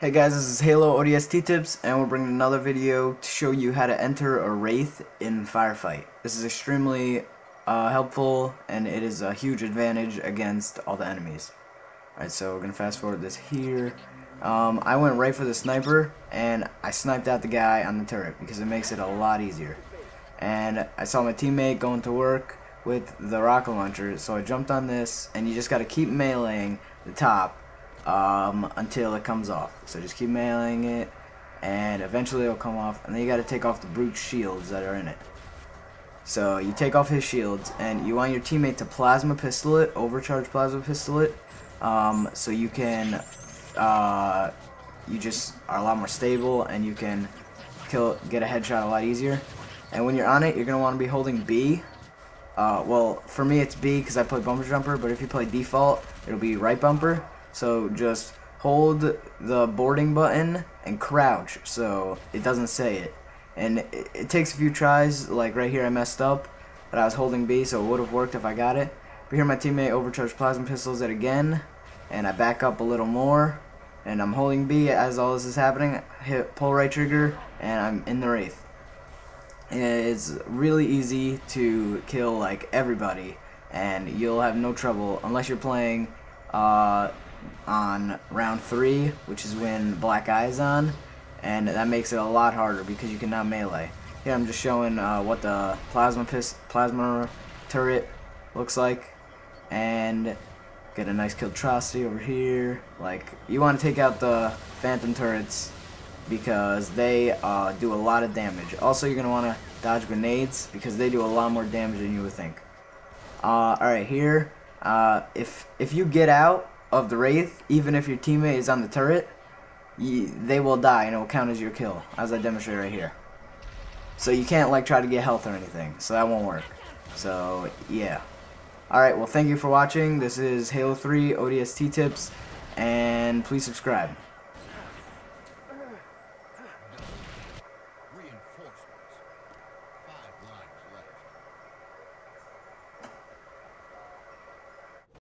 Hey guys, this is Halo ODST Tips, and we're bringing another video to show you how to enter a Wraith in Firefight. This is extremely uh, helpful, and it is a huge advantage against all the enemies. Alright, so we're going to fast forward this here. Um, I went right for the sniper, and I sniped out the guy on the turret, because it makes it a lot easier. And I saw my teammate going to work with the rocket launcher, so I jumped on this, and you just got to keep meleeing the top um, until it comes off. So just keep meleeing it, and eventually it'll come off. And then you got to take off the brute shields that are in it. So you take off his shields, and you want your teammate to plasma pistol it, overcharge plasma pistol it, um, so you can, uh, you just are a lot more stable, and you can kill, get a headshot a lot easier. And when you're on it, you're gonna want to be holding B. Uh, well, for me it's B because I play bumper jumper, but if you play default, it'll be right bumper. So just hold the boarding button and crouch so it doesn't say it. And it, it, takes a few tries, like right here I messed up, but I was holding B so it would have worked if I got it. But here my teammate overcharged plasma pistols it again, and I back up a little more, and I'm holding B as all this is happening, hit pull right trigger, and I'm in the Wraith. It's really easy to kill like everybody, and you'll have no trouble unless you're playing uh, on round three, which is when Black Eye is on, and that makes it a lot harder because you can now melee. Here I'm just showing uh, what the plasma plasma turret looks like, and get a nice kill Killtrocity over here. Like you want to take out the phantom turrets because they uh, do a lot of damage. Also, you're gonna want to dodge grenades because they do a lot more damage than you would think. Uh, all right, here. Uh, if if you get out of the Wraith, even if your teammate is on the turret, you, they will die and it will count as your kill, as I demonstrate right here. So you can't like try to get health or anything, so that won't work. So yeah. Alright, well thank you for watching. This is Halo 3 ODST Tips, and please subscribe.